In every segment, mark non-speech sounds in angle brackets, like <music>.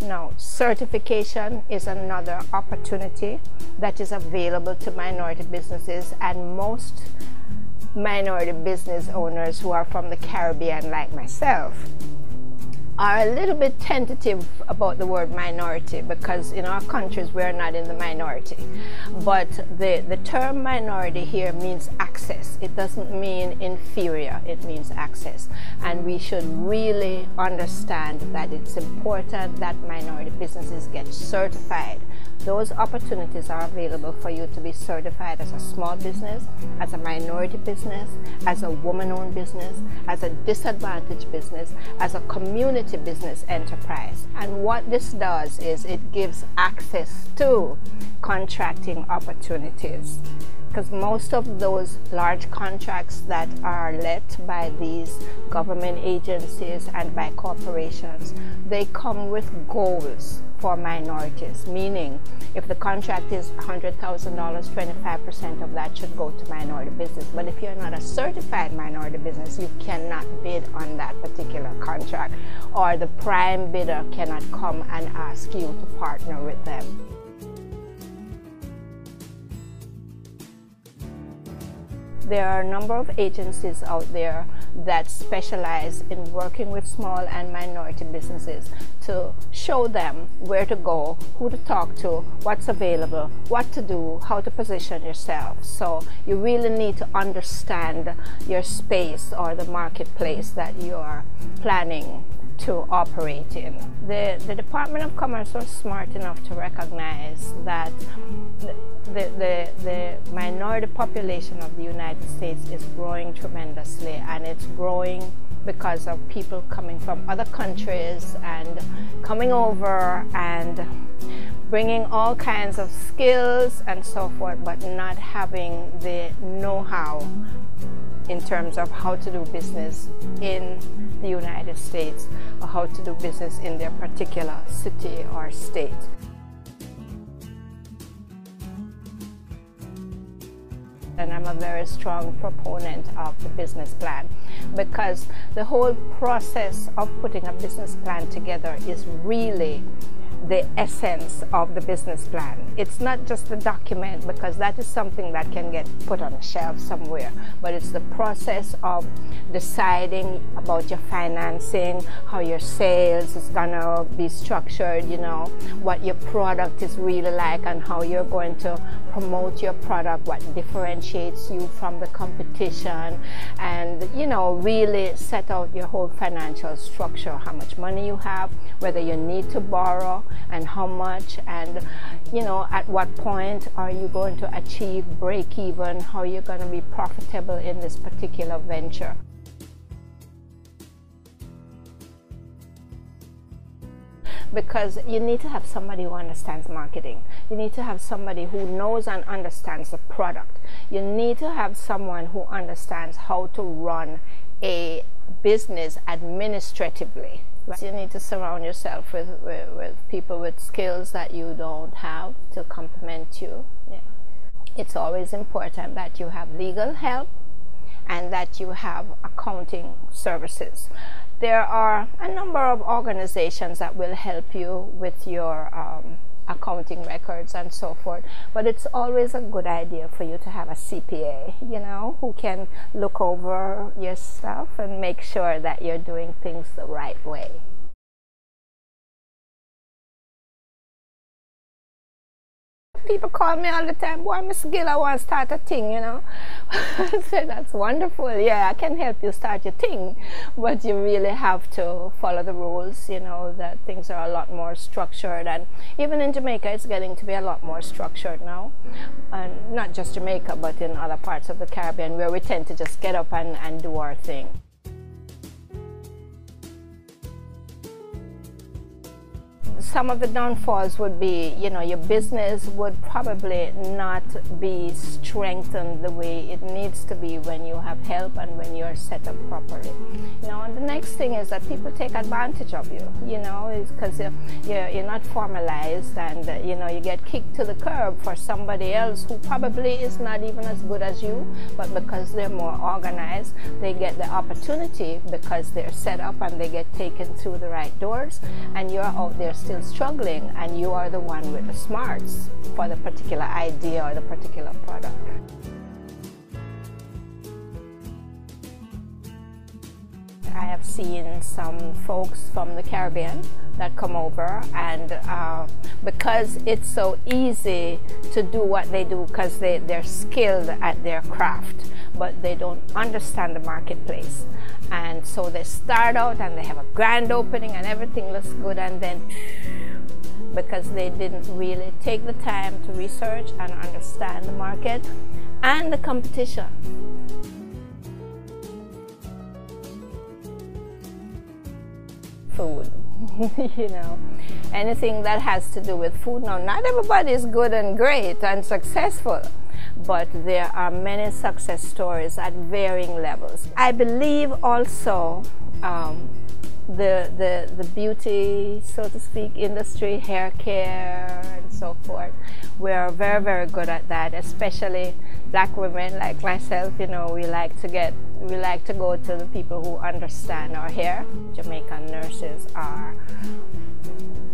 Now, certification is another opportunity that is available to minority businesses and most minority business owners who are from the Caribbean like myself are a little bit tentative about the word minority because in our countries we're not in the minority. But the, the term minority here means access. It doesn't mean inferior, it means access. And we should really understand that it's important that minority businesses get certified those opportunities are available for you to be certified as a small business, as a minority business, as a woman-owned business, as a disadvantaged business, as a community business enterprise. And what this does is it gives access to contracting opportunities because most of those large contracts that are let by these government agencies and by corporations, they come with goals for minorities, meaning if the contract is $100,000, 25% of that should go to minority business. But if you're not a certified minority business, you cannot bid on that particular contract, or the prime bidder cannot come and ask you to partner with them. There are a number of agencies out there that specialize in working with small and minority businesses to show them where to go, who to talk to, what's available, what to do, how to position yourself. So you really need to understand your space or the marketplace that you are planning to operate in. The, the Department of Commerce was smart enough to recognize that the, the, the, minority population of the United States is growing tremendously and it's growing because of people coming from other countries and coming over and bringing all kinds of skills and so forth, but not having the know-how in terms of how to do business in the United States or how to do business in their particular city or state. and I'm a very strong proponent of the business plan because the whole process of putting a business plan together is really the essence of the business plan. It's not just the document because that is something that can get put on a shelf somewhere, but it's the process of deciding about your financing, how your sales is gonna be structured, you know, what your product is really like and how you're going to promote your product, what differentiates you from the competition, and you know, really set out your whole financial structure, how much money you have, whether you need to borrow, and how much and you know at what point are you going to achieve break even how you're going to be profitable in this particular venture because you need to have somebody who understands marketing. You need to have somebody who knows and understands the product. You need to have someone who understands how to run a business administratively. You need to surround yourself with, with, with, people with skills that you don't have to complement you. Yeah. It's always important that you have legal help and that you have accounting services. There are a number of organizations that will help you with your um, accounting records and so forth. But it's always a good idea for you to have a CPA, you know, who can look over your stuff and make sure that you're doing things the right way. People call me all the time, boy, Miss Gill, I want to start a thing, you know. <laughs> I said, that's wonderful. Yeah, I can help you start your thing. But you really have to follow the rules, you know, that things are a lot more structured. And even in Jamaica, it's getting to be a lot more structured now. And not just Jamaica, but in other parts of the Caribbean where we tend to just get up and, and do our thing. Some of the downfalls would be, you know, your business would probably not be strengthened the way it needs to be when you have help and when you're set up properly. You know, the next thing is that people take advantage of you, you know, because you're, you're, you're, not formalized and, uh, you know, you get kicked to the curb for somebody else who probably is not even as good as you, but because they're more organized, they get the opportunity because they're set up and they get taken through the right doors and you're out there still struggling and you are the one with the smarts for the particular idea or the particular product. I have seen some folks from the Caribbean that come over and uh, because it's so easy to do what they do because they, they're skilled at their craft but they don't understand the marketplace and so they start out and they have a grand opening and everything looks good and then <sniffs> because they didn't really take the time to research and understand the market and the competition. Food, <laughs> you know, anything that has to do with food. Now, not everybody is good and great and successful, but there are many success stories at varying levels. I believe also um, the, the, the beauty, so to speak, industry, hair care, and so forth. We're very, very good at that, especially black women like myself. You know, we like to get, we like to go to the people who understand our hair. Jamaican nurses are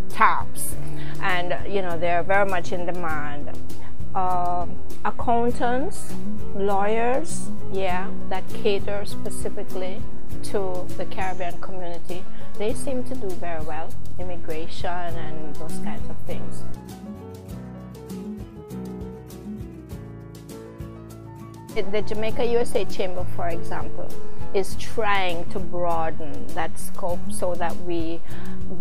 tops, and you know, they're very much in demand. Uh, accountants, lawyers, yeah, that cater specifically to the Caribbean community, they seem to do very well, immigration and those kinds of things. The Jamaica USA Chamber, for example, is trying to broaden that scope so that we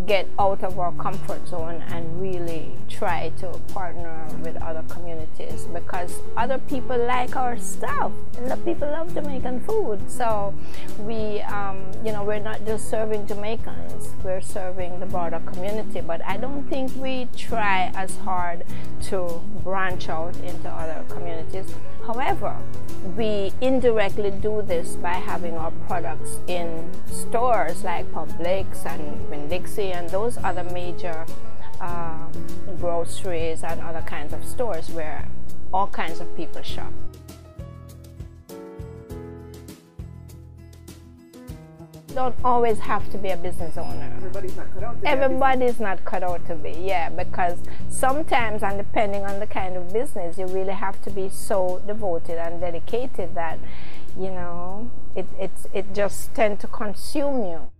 get out of our comfort zone and really try to partner with other communities because other people like our stuff and the people love Jamaican food. So we, um, you know, we're not just serving Jamaicans, we're serving the broader community. But I don't think we try as hard to branch out into other communities. However, we indirectly do this by having our products in stores like Publix and Winn-Dixie and those other major uh, groceries and other kinds of stores where all kinds of people shop. don't always have to be a business owner. Everybody's not cut out to be. Everybody's not cut out to be, yeah, because sometimes, and depending on the kind of business, you really have to be so devoted and dedicated that, you know, it, it, it just tend to consume you.